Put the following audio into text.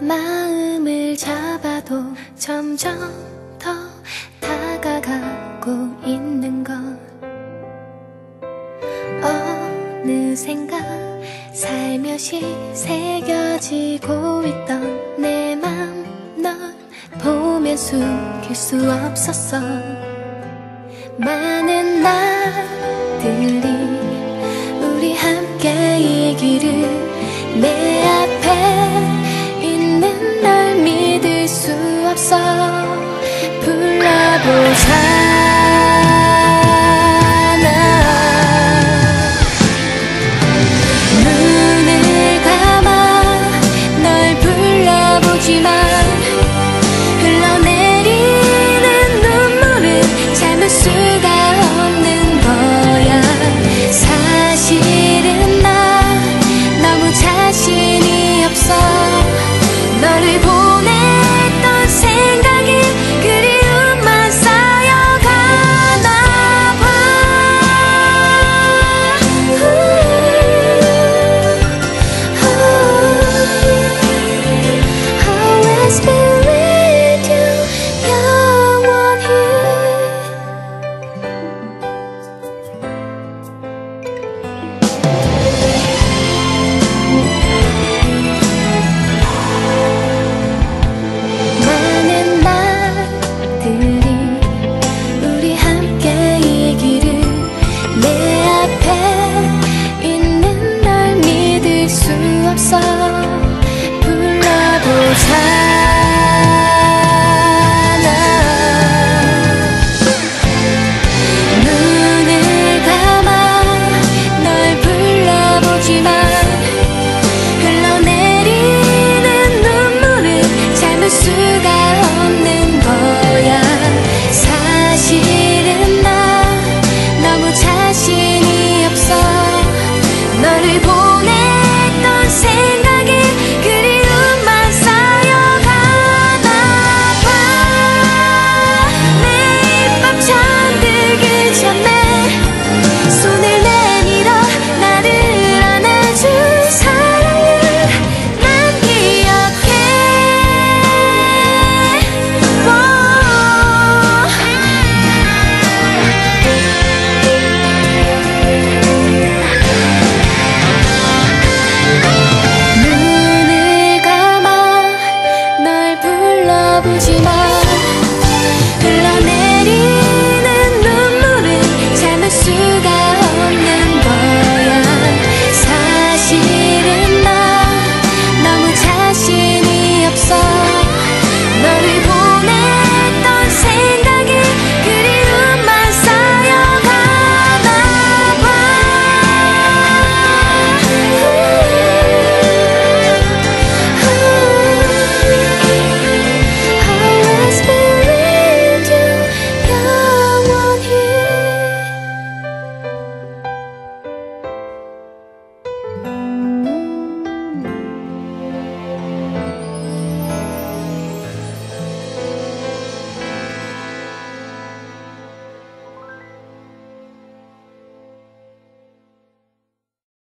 마음을 잡아도 점점 더 다가가고 있는 것. 어느샌가 살며시 새겨지고 있던 내 맘 널 보면 숨길 수 없었어. 많은 날들이 우리 함께 이 길을 내 앞에 있는 널 믿을 수 없어. 불러보잖 passar. 아버지 나